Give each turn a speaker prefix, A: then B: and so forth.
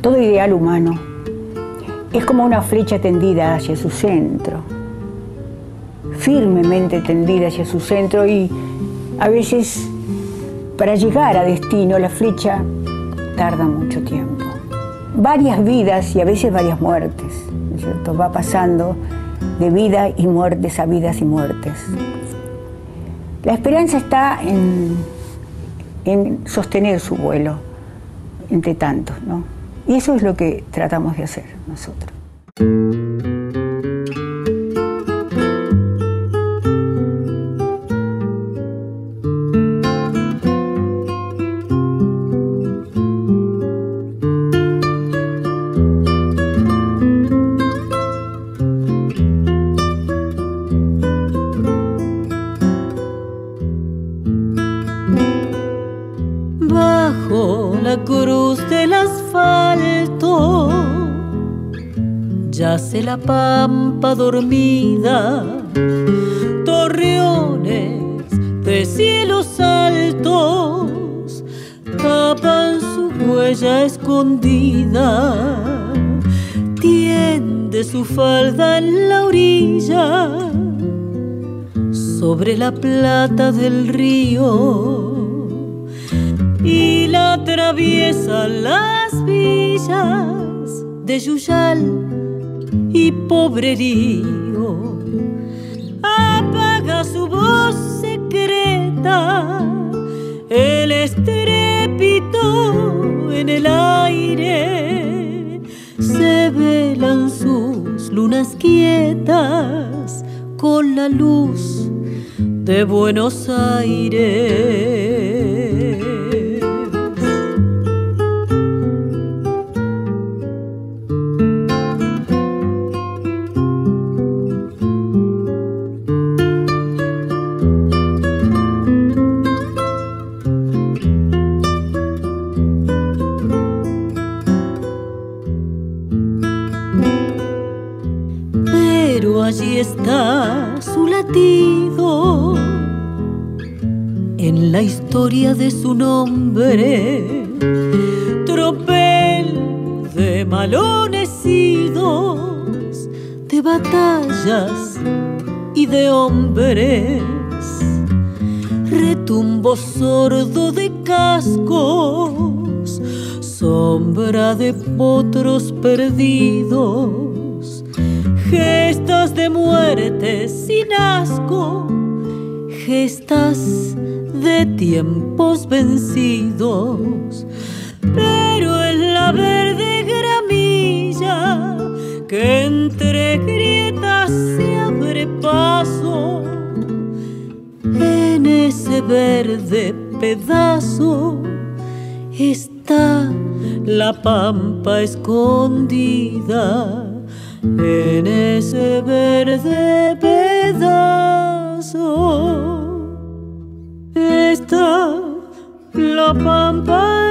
A: Todo ideal humano es como una flecha tendida hacia su centro, firmemente tendida hacia su centro y a veces para llegar a destino la flecha tarda mucho tiempo. Varias vidas y a veces varias muertes, cierto? Va pasando de vida y muertes a vidas y muertes. La esperanza está en, en sostener su vuelo entre tantos, ¿no? Y eso es lo que tratamos de hacer nosotros.
B: la pampa dormida, torreones de cielos altos tapan su huella escondida, tiende su falda en la orilla. Sobre la plata del río y la atraviesa las villas de Yuyal y pobrerío. Apaga su voz secreta, el estrépito en el aire. Se velan sus lunas quietas con la luz de Buenos Aires. En la historia de su nombre, tropel de malonecidos, de batallas y de hombres, retumbo sordo de cascos, sombra de potros perdidos gestas de muerte sin asco, gestas de tiempos vencidos, pero en la verde gramilla que entre grietas se abre paso, en ese verde pedazo está la pampa escondida en ese verde pedazo. Está la pampa